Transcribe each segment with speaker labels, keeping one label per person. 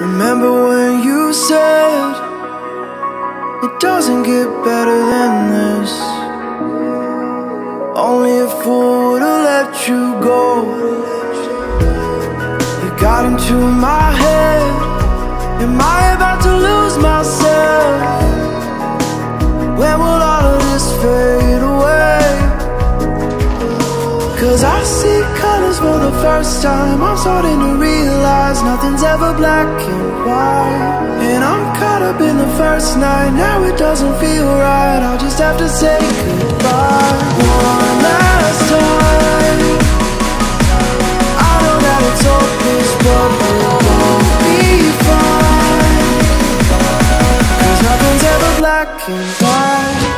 Speaker 1: Remember when you said it doesn't get better than this? Only a fool would've let you go. You got into my head. Am I about to lose myself? When will all of this fade away? Cause I see first time. I'm starting to realize nothing's ever black and white. And I'm caught up in the first night. Now it doesn't feel right. I'll just have to say goodbye. One last time. I know that it's hopeless, but we'll both be fine. Cause nothing's ever black and white.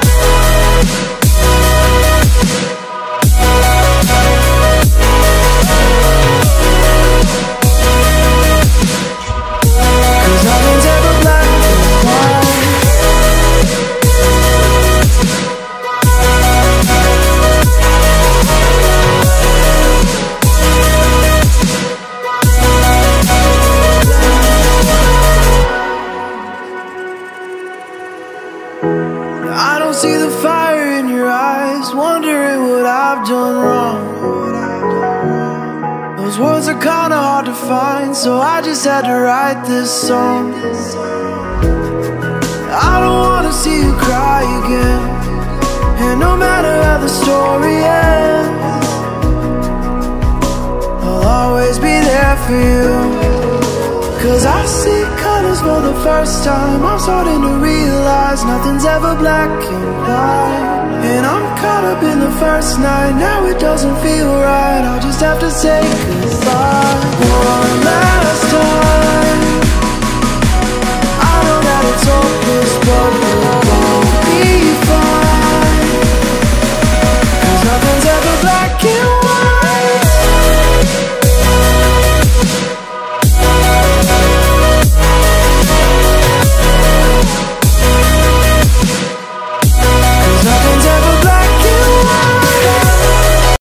Speaker 1: Done wrong. Those words are kinda hard to find, so I just had to write this song. I don't wanna see you cry again, and no matter how the story ends, I'll always be there for you. Cause I see colors for the first time. I'm starting to realize nothing's ever black and white. And I'm caught up in the first night. Now it doesn't feel right. I'll just have to say goodbye.